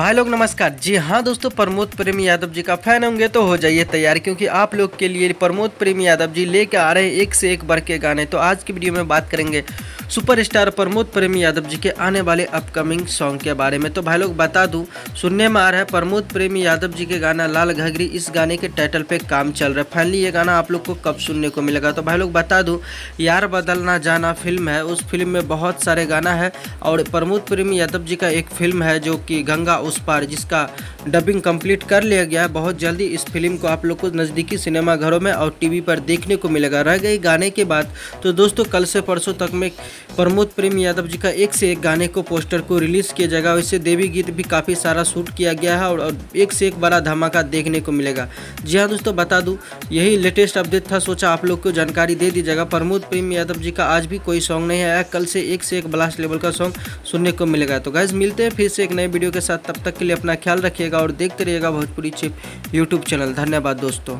भाई लोग, नमस्कार। जी हाँ दोस्तों, प्रमोद प्रेमी यादव जी का फ़ैन होंगे तो हो जाइए तैयार, क्योंकि आप लोग के लिए प्रमोद प्रेमी यादव जी लेके आ रहे हैं एक से एक बढ़ के गाने। तो आज की वीडियो में बात करेंगे सुपरस्टार प्रमोद प्रेमी यादव जी के आने वाले अपकमिंग सॉन्ग के बारे में। तो भाई लोग, बता दूँ, सुनने में आ रहा है प्रमोद प्रेमी यादव जी के गाना लाल घघरी। इस गाने के टाइटल पर काम चल रहा है। फाइनली ये गाना आप लोग को कब सुनने को मिलेगा? तो भाई लोग, बता दूँ, यार बदलना जाना फ़िल्म है। उस फ़िल्म में बहुत सारे गाना है और प्रमोद प्रेमी यादव जी का एक फ़िल्म है जो कि गंगा उस पार, जिसका डबिंग कंप्लीट कर लिया गया है। बहुत जल्दी इस फ़िल्म को आप लोग को नज़दीकी सिनेमा घरों में और टीवी पर देखने को मिलेगा। रह गई गाने के बाद तो दोस्तों, कल से परसों तक में प्रमोद प्रेम यादव जी का एक से एक गाने को पोस्टर को रिलीज़ किया जाएगा। वैसे देवी गीत भी काफ़ी सारा शूट किया गया है और एक से एक बड़ा धमाका देखने को मिलेगा। जी हाँ दोस्तों, बता दूँ, यही लेटेस्ट अपडेट था। सोचा आप लोग को जानकारी दे दी जाएगा। प्रमोद प्रेम यादव जी का आज भी कोई सॉन्ग नहीं आया। कल से एक से एक ब्लास्ट लेवल का सॉन्ग सुनने को मिलेगा। तो गैस मिलते हैं फिर से एक नए वीडियो के साथ। तब तक के लिए अपना ख्याल रखिएगा और देखते रहिएगा भोजपुरी चिप यूट्यूब चैनल। धन्यवाद दोस्तों।